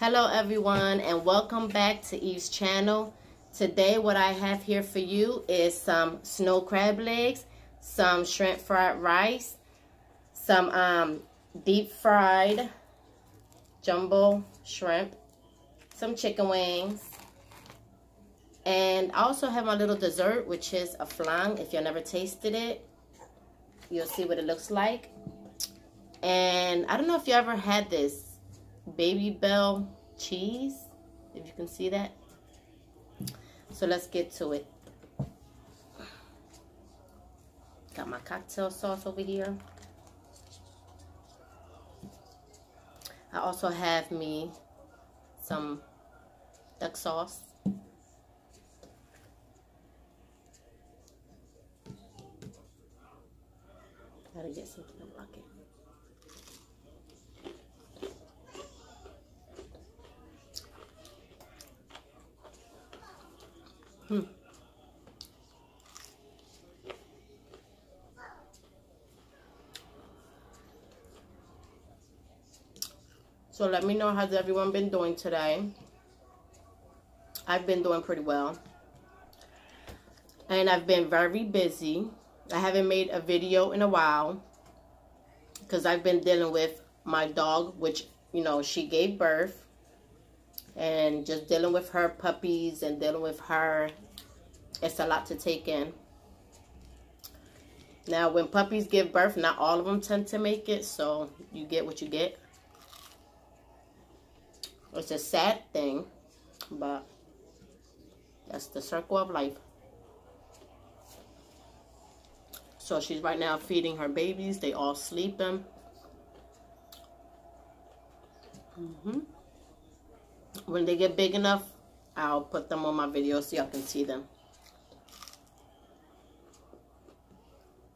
Hello everyone and welcome back to Eve's channel. Today what I have here for you is some snow crab legs, some shrimp fried rice, some um, deep fried jumbo shrimp, some chicken wings, and I also have my little dessert which is a flan. If you've never tasted it, you'll see what it looks like. And I don't know if you ever had this Babybel cheese, if you can see that. So let's get to it. Got my cocktail sauce over here. I also have me some duck sauce. Gotta get something to block it. Hmm. So let me know how's everyone been doing today. I've been doing pretty well. And I've been very busy. I haven't made a video in a while. Because I've been dealing with my dog, which, you know, she gave birth and just dealing with her puppies and dealing with her it's a lot to take in now when puppies give birth not all of them tend to make it so you get what you get it's a sad thing but that's the circle of life so she's right now feeding her babies they all sleeping mm-hmm when they get big enough, I'll put them on my video so y'all can see them.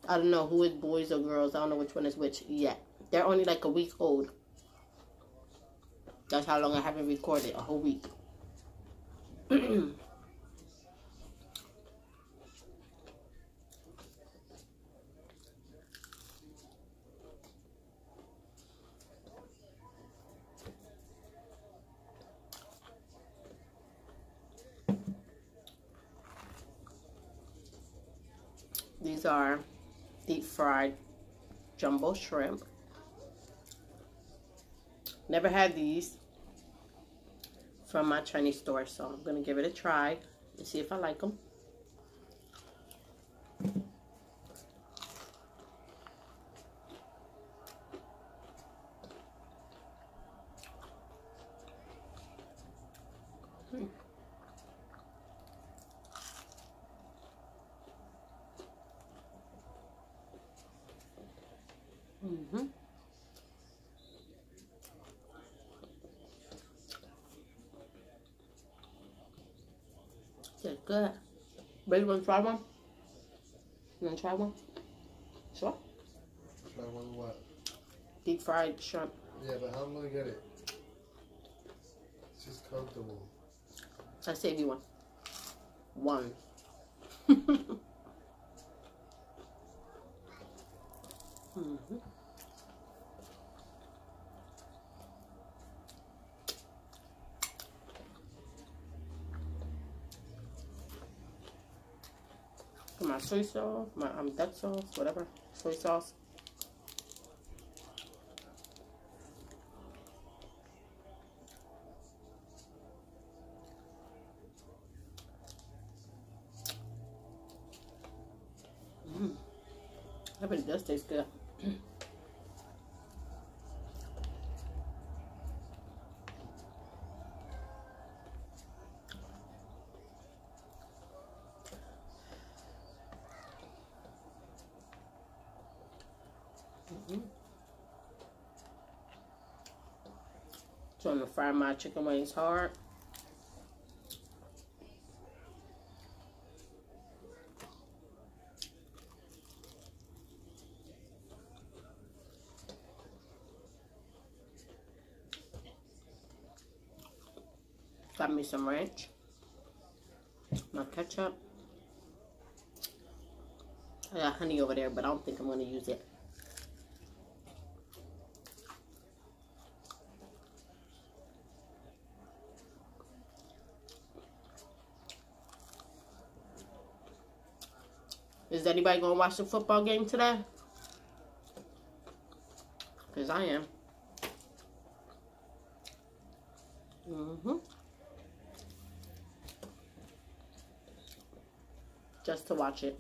I don't know who is boys or girls. I don't know which one is which yet. They're only like a week old. That's how long I haven't recorded. A whole week. These are deep fried jumbo shrimp. Never had these from my Chinese store, so I'm going to give it a try and see if I like them. Mm-hmm. It's good. Baby, to try one? You want to try one? Sure. Try one what? Deep fried shrimp. Yeah, but how am I gonna get it? It's just comfortable. I save you one. One. Mm-hmm. My soy sauce, my um, duck sauce, whatever, soy sauce. Mmm. That really does taste good. Mm-hmm. I'm gonna fry my chicken wings hard. Got me some ranch, my ketchup. I got honey over there, but I don't think I'm going to use it. Is anybody going to watch the football game today? Because I am. Mm-hmm. Just to watch it.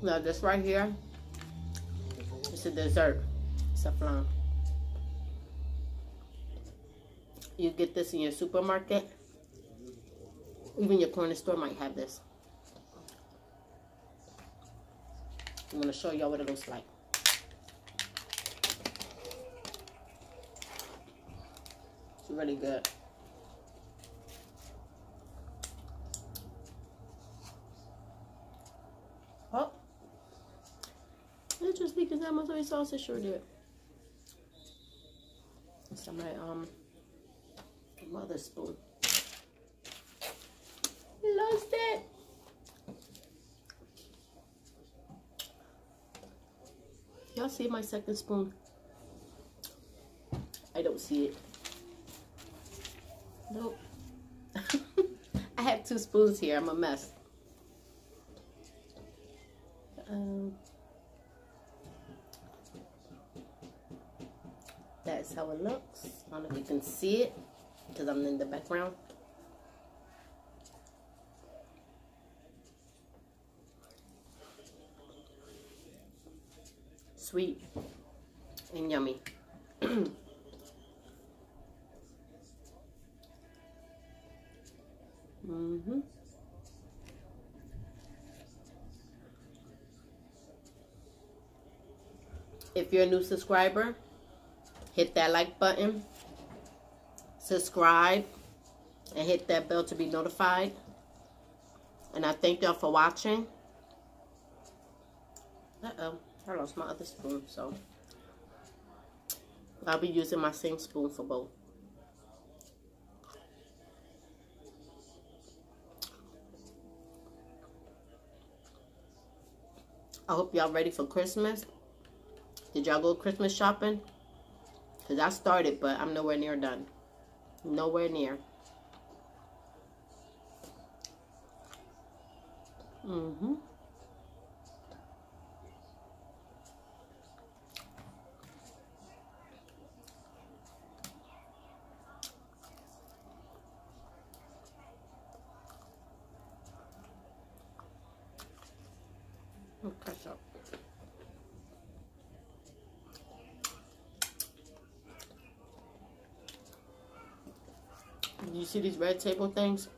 Now this right here, it's a dessert. It's a flan. You get this in your supermarket. Even your corner store might have this. I'm going to show y'all what it looks like. It's really good. Oh. Because that mozzarella sauce, sure did. Some my um mother spoon. Lost it. Y'all see my second spoon? I don't see it. Nope. I have two spoons here. I'm a mess. Um, that's how it looks. I don't know if you can see it because I'm in the background. Sweet and yummy. mm-hmm. If you're a new subscriber, hit that like button, subscribe, and hit that bell to be notified. And I thank y'all for watching. Uh-oh, I lost my other spoon, so I'll be using my same spoon for both. I hope y'all ready for Christmas. Did y'all go Christmas shopping? Because I started, but I'm nowhere near done. Nowhere near. Mm-hmm. Okay, so. You see these red table things?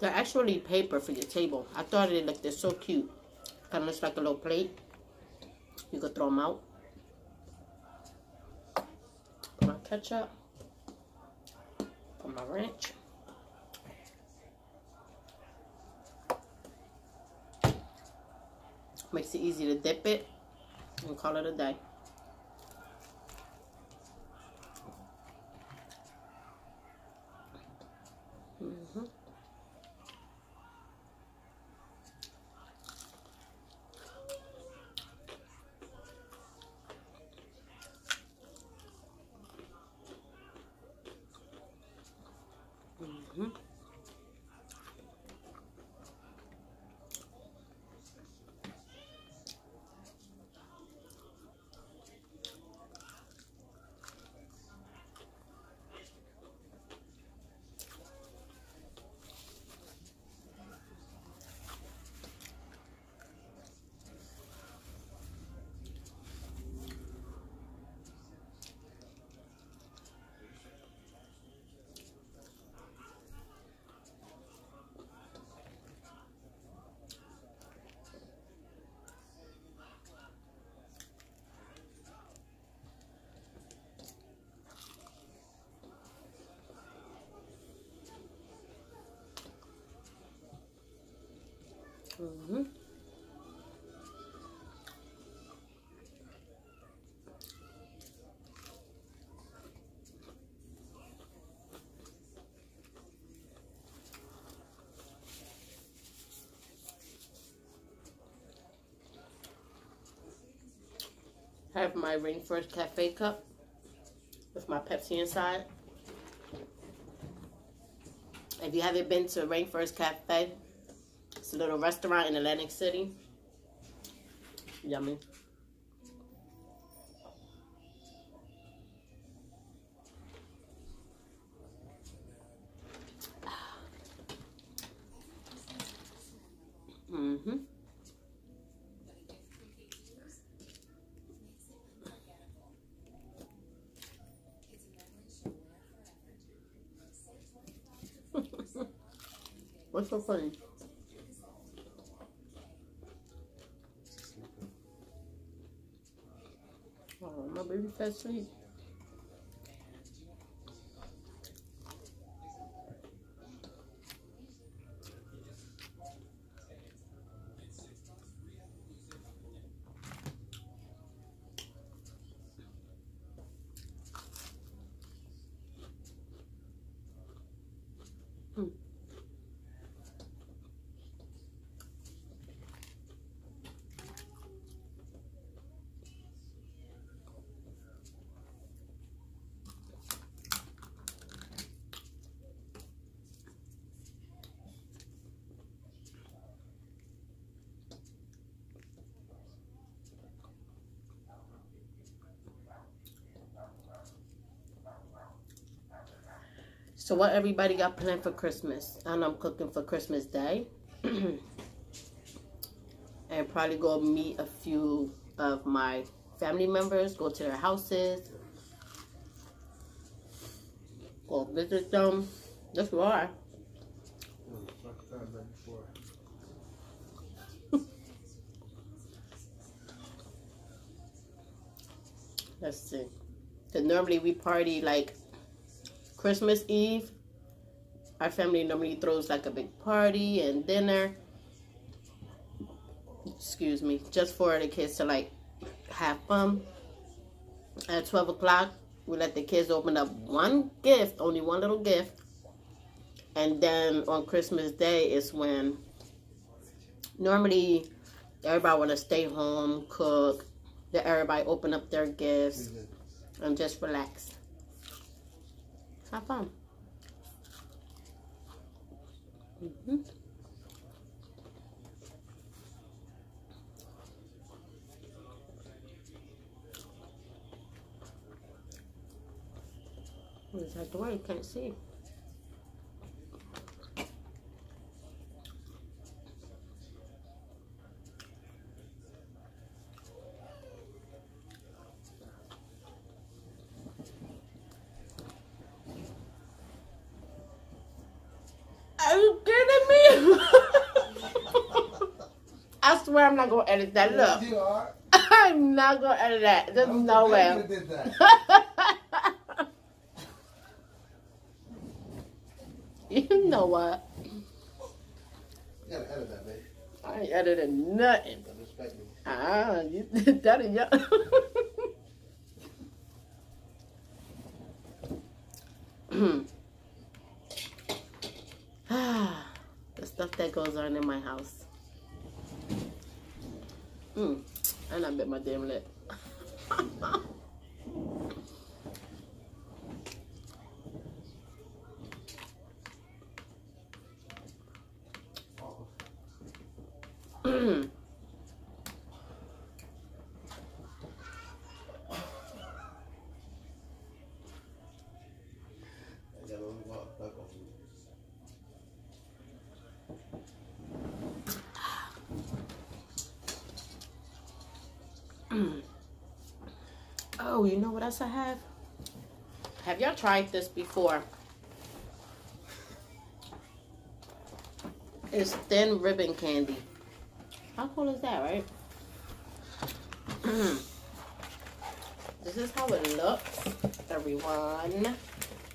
They're actually paper for your table. I thought it looked, they're so cute. Kind of looks like a little plate. You could throw them out. Put my ketchup. Put my ranch. Makes it easy to dip it and call it a day. Mm-hmm. Mm-hmm. Mm-hmm. have my Rainforest Cafe cup with my Pepsi inside. If you haven't been to Rainforest Cafe, it's a little restaurant in Atlantic City. Yummy. Mm-hmm. What's so funny? Oh, my baby fell asleep. So what everybody got planned for Christmas? And I'm cooking for Christmas Day. and probably go meet a few of my family members, go to their houses, go visit them. That's why. Let's see. Because normally we party like Christmas Eve, our family normally throws like a big party and dinner. Excuse me, just for the kids to like have fun. At 12 o'clock, we let the kids open up one gift, only one little gift. And then on Christmas Day is when normally everybody want to stay home, cook, let everybody open up their gifts and just relax. Have fun. Mm -hmm. Is that the way? You can't see. Swear I'm not gonna edit that. Look. you are. I'm not gonna edit that. There's no way. you know what? You gotta edit that, babe. I ain't editing nothing. Ah, you did that is young. ah, the stuff that goes on in my house. Mm. And I bit my damn lip. You know what else I have? Have y'all tried this before? It's thin ribbon candy. How cool is that, right? this is how it looks, everyone.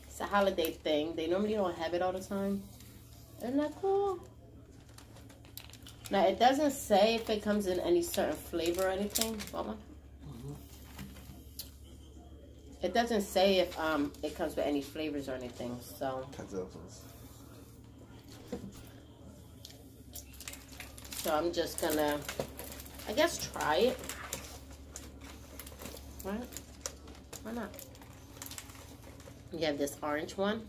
It's a holiday thing. They normally don't have it all the time. Isn't that cool? Now, it doesn't say if it comes in any certain flavor or anything. Mama. Mm-hmm. It doesn't say if um it comes with any flavors or anything. So. So I'm just gonna, I guess, try it. What? Why not? You have this orange one.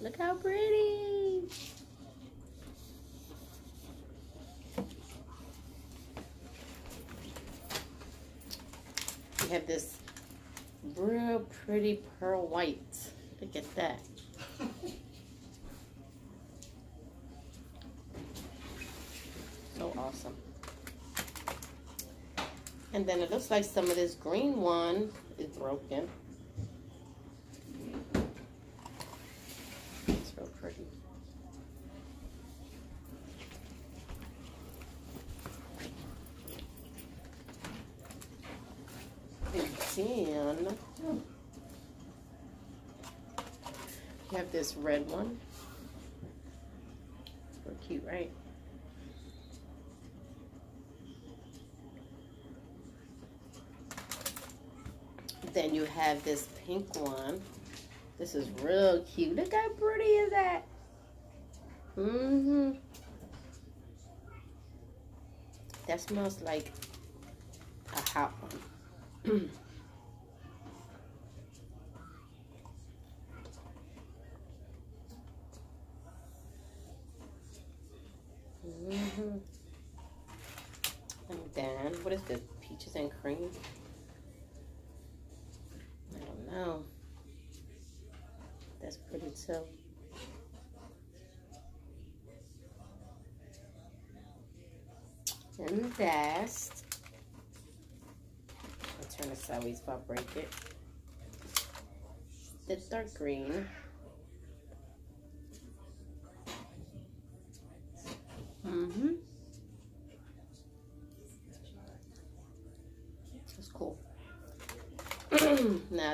Look how pretty. You have this real pretty pearl white. Look at that. so awesome. And then it looks like some of this green one is broken. It's real pretty. And then you have this red one. So cute, right? Then you have this pink one. This is real cute. Look how pretty is that? Mm-hmm. That smells like a hot one. hmm And then, what is this? Peaches and cream? I don't know. That's pretty too. And last, I'll turn it sideways if I break it. The dark green.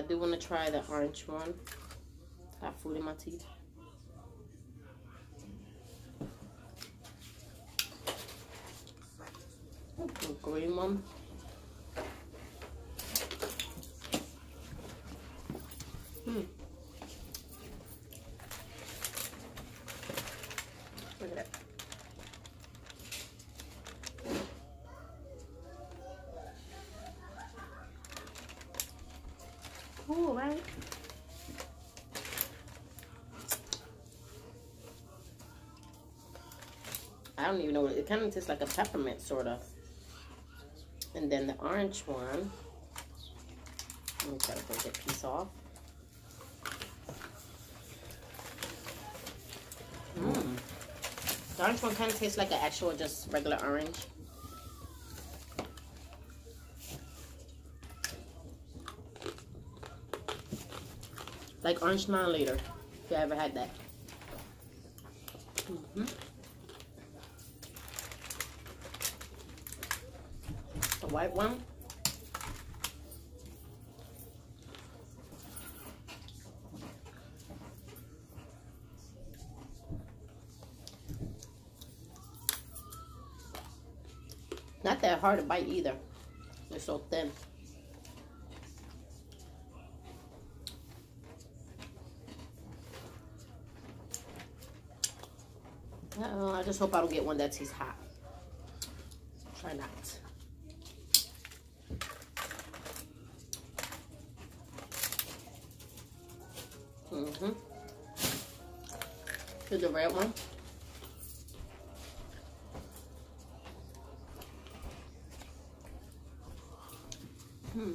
Do want to try the orange one. I have food in my teeth. The green one. Hmm. Look at that. Cool, right? I don't even know what it, kind of tastes like a peppermint sort of. And then the orange one. Let me try to break that piece off. Mmm. The orange one kind of tastes like an actual just regular orange. Like orange Now and Later. If you ever had that. Mm -hmm. White one. Not that hard to bite either. They're so thin. I just hope I don't get one that tastes hot. Try not. Here's the red one. Hmm.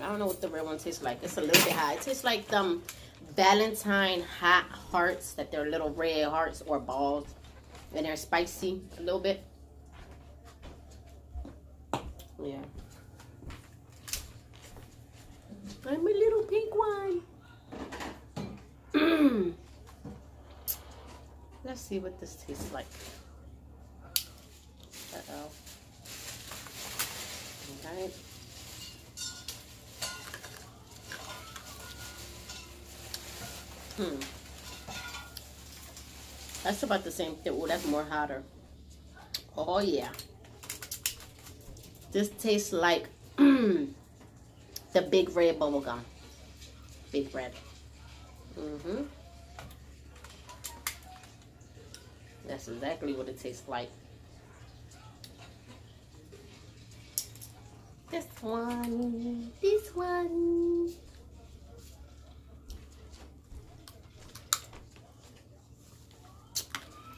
I don't know what the red one tastes like. It's a little bit hot. It tastes like them Valentine hot hearts, that they're little red hearts or balls. And they're spicy a little bit. Yeah. I'm a little pink one. Let's see what this tastes like. Uh-oh. Okay. Hmm. That's about the same thing. Oh, that's more hotter. Oh, yeah. This tastes like the big red bubble gum. Big red. Mm-hmm. That's exactly what it tastes like. This one. This one.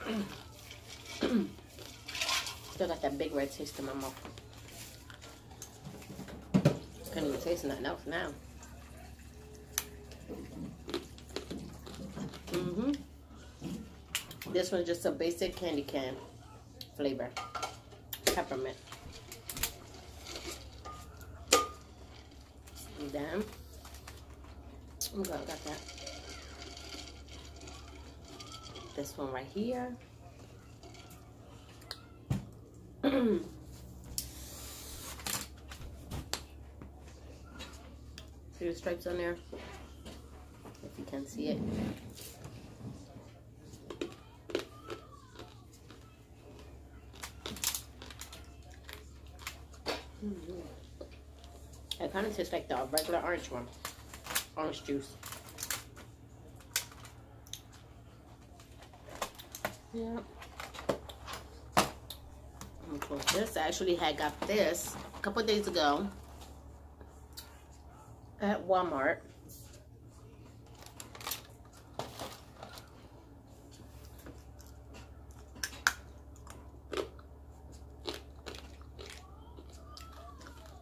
Still got that big red taste in my mouth. can't even taste nothing else now. Mm-hmm. This one's just a basic candy can flavor. Peppermint. And then, oh God, got that. This one right here. See the stripes on there? If you can see it. It kind of tastes like the regular orange one. Orange juice. Yeah. This I actually had got this a couple days ago at Walmart.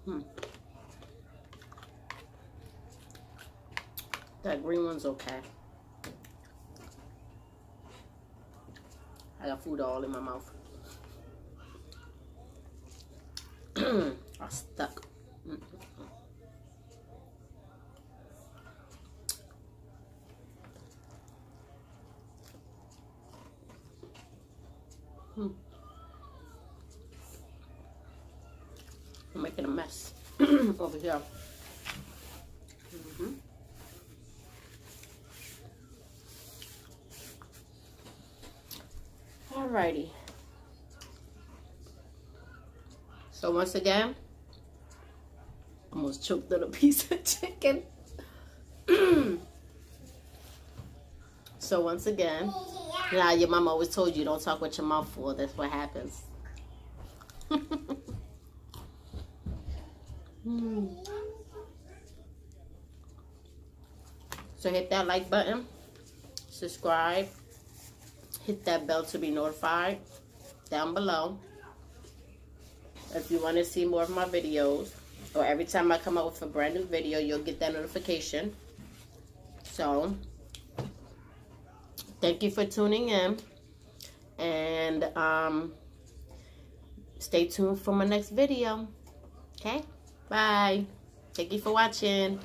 Hmm. That green one's okay. I got food all in my mouth. I'm stuck. Mm -mm. Hmm. I'm making a mess over here. Mm -hmm. Alrighty. So once again, almost choked on a piece of chicken. so once again, yeah, your mama always told you don't talk with your mouth full. That's what happens. hmm. So hit that like button, subscribe, hit that bell to be notified down below. If you want to see more of my videos, or every time I come out with a brand new video, you'll get that notification. So, thank you for tuning in. And um, stay tuned for my next video. Okay? Bye. Thank you for watching.